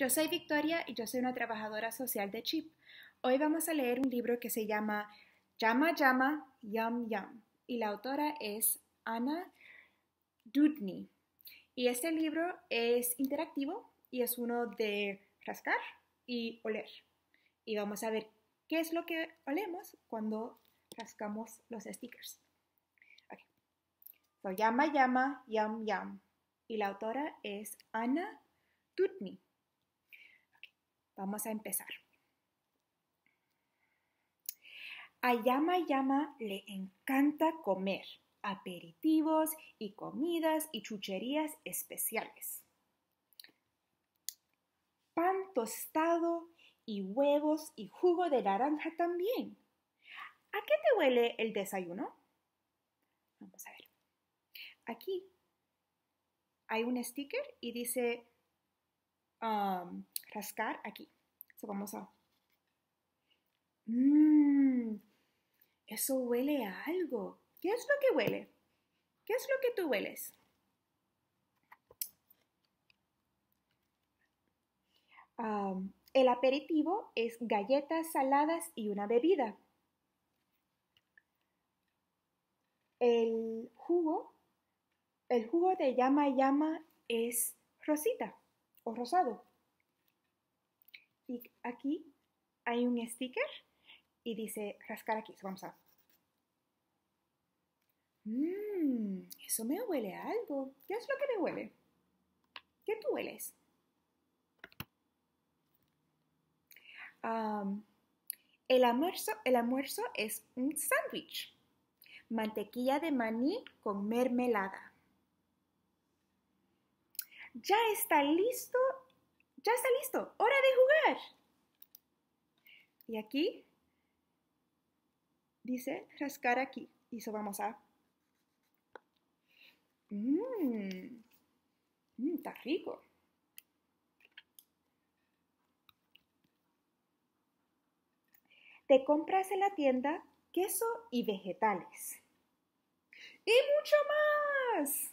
Yo soy Victoria y yo soy una trabajadora social de CHIP. Hoy vamos a leer un libro que se llama Llama, llama, yum, yum. Y la autora es Anna Dudney. Y este libro es interactivo y es uno de rascar y oler. Y vamos a ver qué es lo que olemos cuando rascamos los stickers. Okay. So, llama, llama, yum, yum. Y la autora es Anna Dudney. Vamos a empezar. A Yama Yama le encanta comer aperitivos y comidas y chucherías especiales. Pan tostado y huevos y jugo de naranja también. ¿A qué te huele el desayuno? Vamos a ver. Aquí hay un sticker y dice um, rascar aquí. So vamos a... Mmm, eso huele a algo. ¿Qué es lo que huele? ¿Qué es lo que tú hueles? Um, el aperitivo es galletas saladas y una bebida. El jugo, el jugo de llama llama es rosita o rosado. Y aquí hay un sticker y dice rascar aquí. vamos a... Mmm, eso me huele a algo. ¿Qué es lo que me huele? ¿Qué tú hueles? el, almuerzo, el almuerzo es un sándwich. Mantequilla de maní con mermelada. Ya está listo ya está listo, hora de jugar. Y aquí dice rascar aquí. Y eso vamos a... Mmm, mmm, está rico. Te compras en la tienda queso y vegetales. Y mucho más.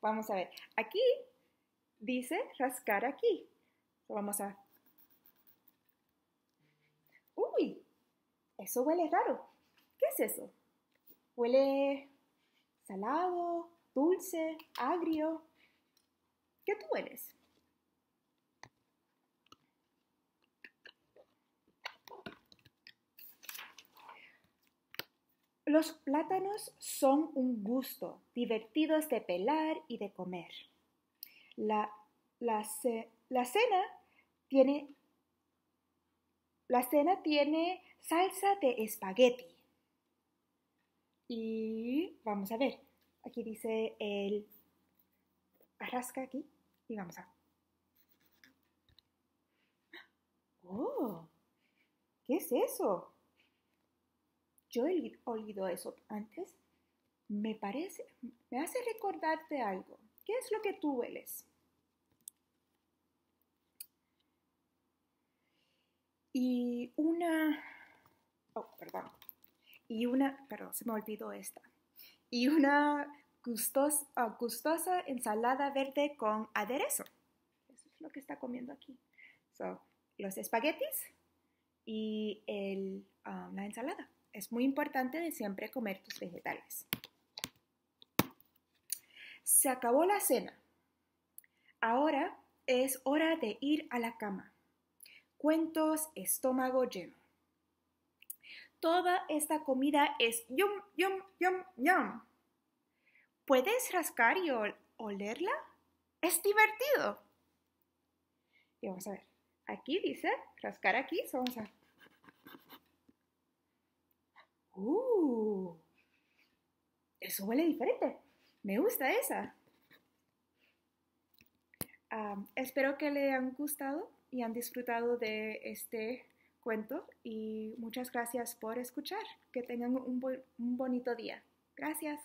Vamos a ver, aquí dice rascar aquí. Vamos a... Uy, eso huele raro. ¿Qué es eso? Huele salado, dulce, agrio. ¿Qué tú hueles? Los plátanos son un gusto, divertidos de pelar y de comer. La, la, la cena tiene la cena tiene salsa de espagueti. Y vamos a ver. Aquí dice el arrasca aquí y vamos a. Oh, ¿qué es eso? Yo he oído eso antes. Me parece, me hace recordarte algo. ¿Qué es lo que tú hueles? Y una, oh, perdón, y una, perdón, se me olvidó esta. Y una gustosa, ah, gustosa ensalada verde con aderezo. Eso es lo que está comiendo aquí. So, los espaguetis y el, ah, la ensalada. Es muy importante de siempre comer tus vegetales. Se acabó la cena. Ahora es hora de ir a la cama. Cuentos estómago lleno. Toda esta comida es yum, yum, yum, yum. ¿Puedes rascar y olerla? Es divertido. Y vamos a ver. Aquí dice rascar aquí. vamos a. Uh, eso huele diferente. Me gusta esa. espero que le hayan gustado y han disfrutado de este cuento y muchas gracias por escuchar. Que tengan un, un bonito día. Gracias.